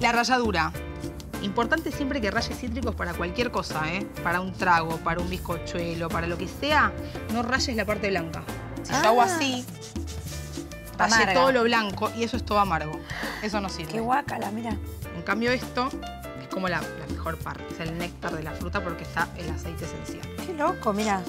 La ralladura. Importante siempre que rayes cítricos para cualquier cosa, ¿eh? Para un trago, para un bizcochuelo, para lo que sea, no rayes la parte blanca. Si yo hago ah. así, rayé todo lo blanco y eso es todo amargo. Eso no sirve. Qué guacala, mira. En cambio esto es como la, mejor parte, es el néctar de la fruta porque está el aceite esencial. Qué loco, mira.